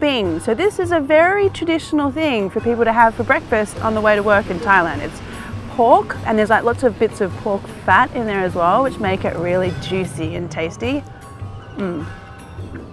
ping. So this is a very traditional thing for people to have for breakfast on the way to work in Thailand. It's pork and there's like lots of bits of pork fat in there as well, which make it really juicy and tasty. Mm.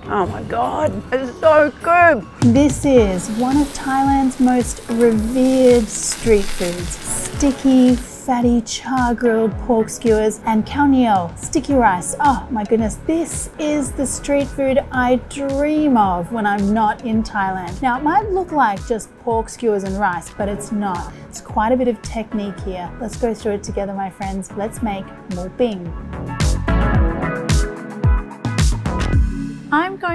Oh my God, it's so good. This is one of Thailand's most revered street foods. Sticky, fatty char grilled pork skewers and khao niao, sticky rice. Oh my goodness, this is the street food I dream of when I'm not in Thailand. Now it might look like just pork skewers and rice, but it's not. It's quite a bit of technique here. Let's go through it together, my friends. Let's make moo ping.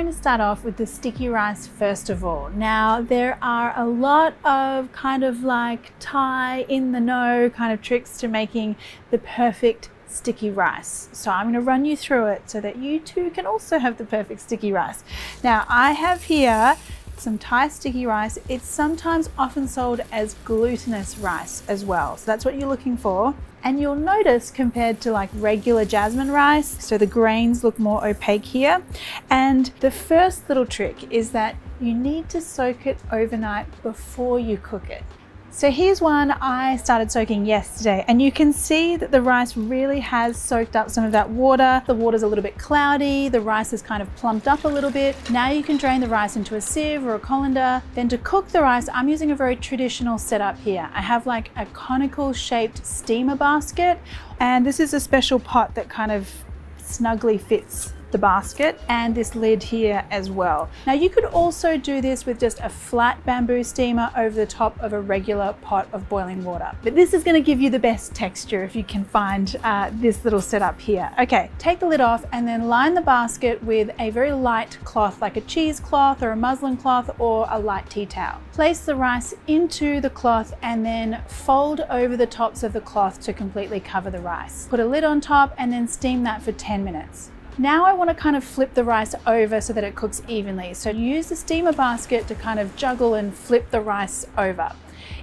Going to start off with the sticky rice first of all. Now there are a lot of kind of like Thai in the know kind of tricks to making the perfect sticky rice. So I'm going to run you through it so that you too can also have the perfect sticky rice. Now I have here some Thai sticky rice. It's sometimes often sold as glutinous rice as well. So that's what you're looking for. And you'll notice compared to like regular jasmine rice, so the grains look more opaque here. And the first little trick is that you need to soak it overnight before you cook it. So here's one I started soaking yesterday and you can see that the rice really has soaked up some of that water. The water's a little bit cloudy, the rice is kind of plumped up a little bit. Now you can drain the rice into a sieve or a colander. Then to cook the rice, I'm using a very traditional setup here. I have like a conical shaped steamer basket and this is a special pot that kind of snugly fits the basket and this lid here as well. Now you could also do this with just a flat bamboo steamer over the top of a regular pot of boiling water. But this is gonna give you the best texture if you can find uh, this little setup here. Okay, take the lid off and then line the basket with a very light cloth like a cheesecloth or a muslin cloth or a light tea towel. Place the rice into the cloth and then fold over the tops of the cloth to completely cover the rice. Put a lid on top and then steam that for 10 minutes. Now I want to kind of flip the rice over so that it cooks evenly. So use the steamer basket to kind of juggle and flip the rice over.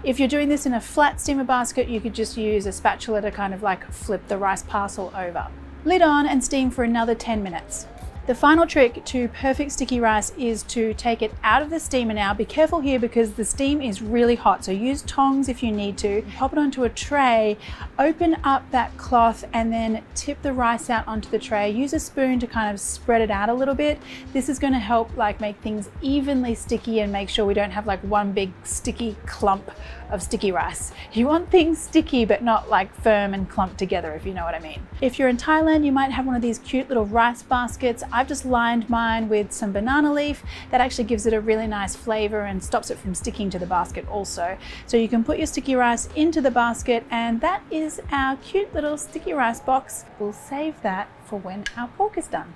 If you're doing this in a flat steamer basket, you could just use a spatula to kind of like flip the rice parcel over. Lid on and steam for another 10 minutes. The final trick to perfect sticky rice is to take it out of the steamer now. Be careful here because the steam is really hot. So use tongs if you need to. Pop it onto a tray, open up that cloth and then tip the rice out onto the tray. Use a spoon to kind of spread it out a little bit. This is gonna help like make things evenly sticky and make sure we don't have like one big sticky clump of sticky rice. You want things sticky but not like firm and clumped together if you know what I mean. If you're in Thailand, you might have one of these cute little rice baskets. I've just lined mine with some banana leaf. That actually gives it a really nice flavor and stops it from sticking to the basket also. So you can put your sticky rice into the basket and that is our cute little sticky rice box. We'll save that for when our pork is done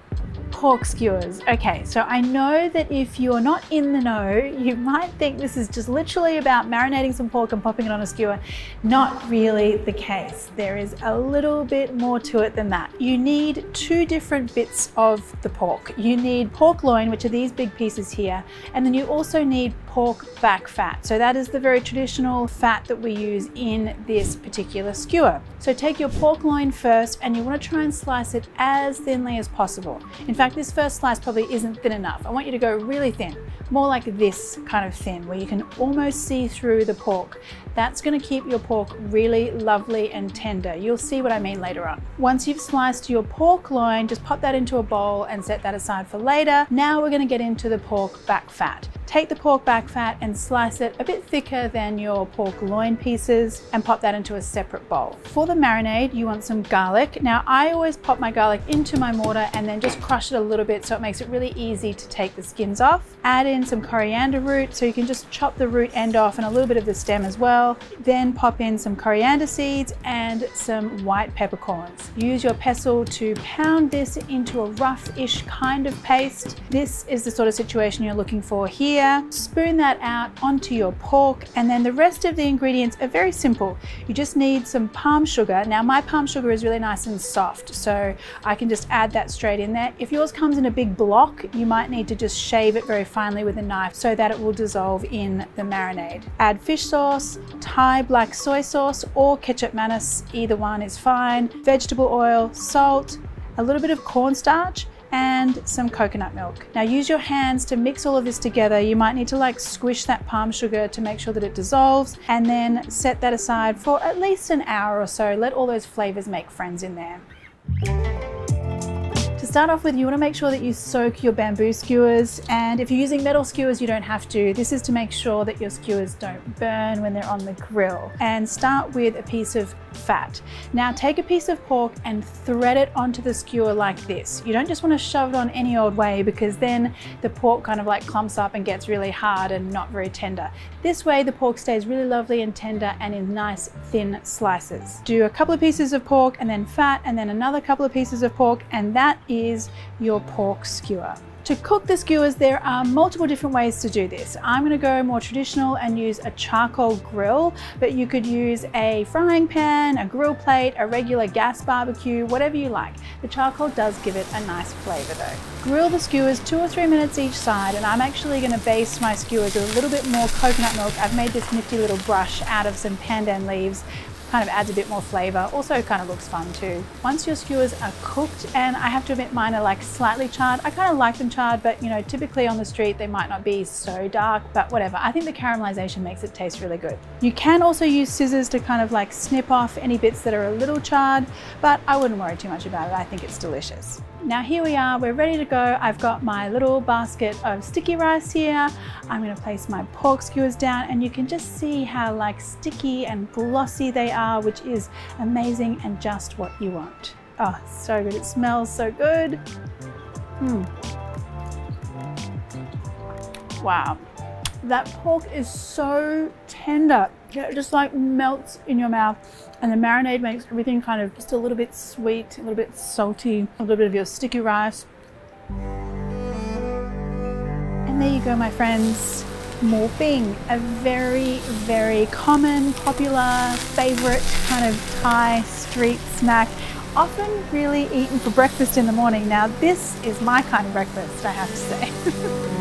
pork skewers. Okay, so I know that if you're not in the know, you might think this is just literally about marinating some pork and popping it on a skewer. Not really the case. There is a little bit more to it than that. You need two different bits of the pork. You need pork loin, which are these big pieces here, and then you also need pork back fat. So that is the very traditional fat that we use in this particular skewer. So take your pork loin first and you want to try and slice it as thinly as possible. In fact, this first slice probably isn't thin enough. I want you to go really thin, more like this kind of thin, where you can almost see through the pork. That's gonna keep your pork really lovely and tender. You'll see what I mean later on. Once you've sliced your pork loin, just pop that into a bowl and set that aside for later. Now we're gonna get into the pork back fat. Take the pork back fat and slice it a bit thicker than your pork loin pieces and pop that into a separate bowl. For the marinade, you want some garlic. Now I always pop my garlic into my mortar and then just crush it a little bit so it makes it really easy to take the skins off. Add in some coriander root so you can just chop the root end off and a little bit of the stem as well. Then pop in some coriander seeds and some white peppercorns. Use your pestle to pound this into a rough-ish kind of paste. This is the sort of situation you're looking for here. Spoon that out onto your pork and then the rest of the ingredients are very simple. You just need some palm sugar. Now my palm sugar is really nice and soft so I can just add that straight in there. If yours comes in a big block you might need to just shave it very finely with a knife so that it will dissolve in the marinade. Add fish sauce, Thai black soy sauce or kecap manis, either one is fine, vegetable oil, salt, a little bit of cornstarch and some coconut milk. Now use your hands to mix all of this together. You might need to like squish that palm sugar to make sure that it dissolves and then set that aside for at least an hour or so. Let all those flavors make friends in there start off with, you want to make sure that you soak your bamboo skewers. And if you're using metal skewers, you don't have to. This is to make sure that your skewers don't burn when they're on the grill. And start with a piece of fat. Now take a piece of pork and thread it onto the skewer like this. You don't just want to shove it on any old way because then the pork kind of like clumps up and gets really hard and not very tender. This way the pork stays really lovely and tender and in nice thin slices. Do a couple of pieces of pork and then fat and then another couple of pieces of pork and that is your pork skewer. To cook the skewers, there are multiple different ways to do this. I'm gonna go more traditional and use a charcoal grill, but you could use a frying pan, a grill plate, a regular gas barbecue, whatever you like. The charcoal does give it a nice flavor though. Grill the skewers two or three minutes each side, and I'm actually gonna baste my skewers with a little bit more coconut milk. I've made this nifty little brush out of some pandan leaves kind of adds a bit more flavor. Also kind of looks fun too. Once your skewers are cooked, and I have to admit mine are like slightly charred. I kind of like them charred, but you know, typically on the street they might not be so dark, but whatever. I think the caramelization makes it taste really good. You can also use scissors to kind of like snip off any bits that are a little charred, but I wouldn't worry too much about it. I think it's delicious. Now here we are, we're ready to go. I've got my little basket of sticky rice here. I'm gonna place my pork skewers down and you can just see how like sticky and glossy they are, which is amazing and just what you want. Oh, so good, it smells so good. Mm. Wow, that pork is so tender. It just like melts in your mouth and the marinade makes everything kind of just a little bit sweet, a little bit salty, a little bit of your sticky rice. And there you go, my friends. Moo Ping, a very, very common, popular, favorite kind of Thai street snack often really eaten for breakfast in the morning. Now this is my kind of breakfast, I have to say.